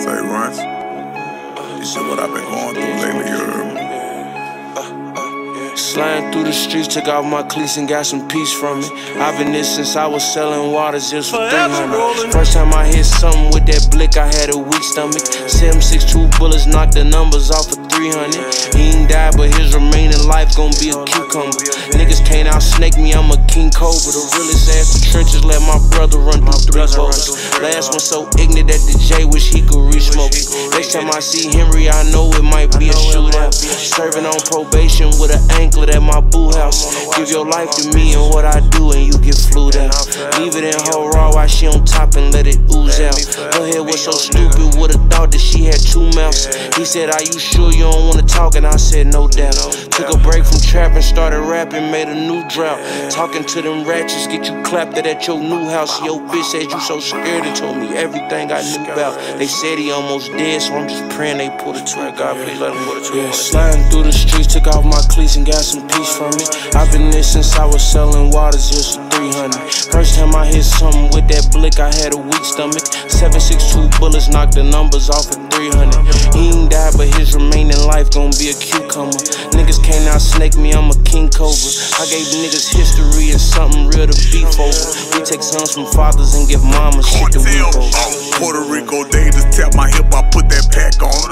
Say, Runtz, this is what I've been going through lately, you heard me? Sliding through the streets, took off my cleats and got some peace from it. I've been this since I was selling water zips for 300. First time I hit something with that blick, I had a weak stomach. 762 bullets knocked the numbers off of 300. He ain't died, but his remaining life gon' be a cucumber. Niggas can't out snake me, I'm a king cobra. The realest ass the trenches, let my brother run through three quarters. Last one so ignorant that the J wish he I see Henry, I know it might be a shootout. Serving on probation with an anklet at my boo house. Give your life to me and what I do, and you get flued out. Leave it in her raw while she on top and let it ooze out. Her head was so stupid, would've thought that she had two mouths. He said, Are you sure you don't wanna talk? And I said, No doubt. Took a break from trapping, started rapping, made a new drought. Talking to them ratchets, get you clapped at at your new house. Yo, bitch said you so scared and told me everything I knew about. They said he almost dead, so I'm just praying they pull the trigger. God, please let him pull the trigger. Yeah, sliding through the streets, took off my cleats and got some peace from it. I've been this since I was selling water zips 300. First time I hit something with that blick, I had a weak stomach. 762 bullets knocked the numbers off of 300. He ain't died, but his remaining life gon' be a cucumber. Niggas can't out snake me, I'm a king cobra. I gave niggas history and something real to beef over. We take sons from fathers and give mamas shit to weep over. Puerto Rico, they just tap my hip, I put that pack on.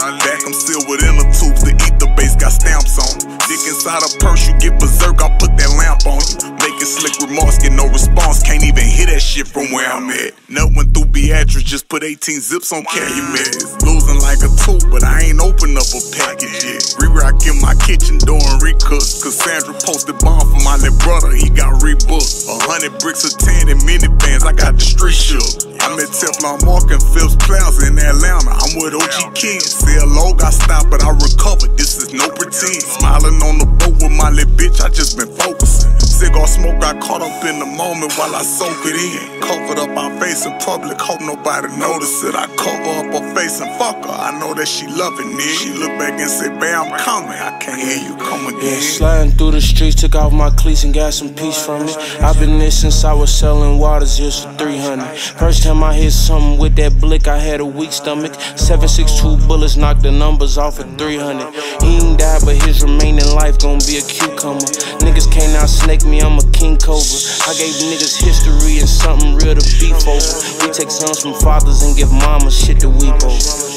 Slick remarks, get no response, can't even hear that shit from where I'm at. Nut went through Beatrice, just put 18 zips on carry meds. Losing like a two, but I ain't open up a package yet. Re-rock in my kitchen door and recook. Cassandra posted bomb for my little brother, he got rebooked. A hundred bricks of 10 and minivans, I got the street shook. I'm at Teflon Mark and Phillips Plaza in Atlanta. I'm with OG King. CLO got stopped, but I recovered. This is no pretend. Smiling on the boat with smoke got caught up in the moment while I soak it in. Covered up our face in public, hope nobody notice it. I cover up her face and fuck her. I know that she loving it. She look back and say, Babe, I'm coming. I can't hear you Yeah, again. sliding through the streets, took off my cleats and got some peace from it. I've been this since I was selling water zips for 300. First time I hit something with that blick, I had a weak stomach. 762 bullets knocked the numbers off of 300. He ain't died, but his remaining life gon' be a cucumber. Niggas can't out snake me, I'm a king cobra. I gave niggas history and something real to beef over. We take sons from fathers and give mamas shit to weep over.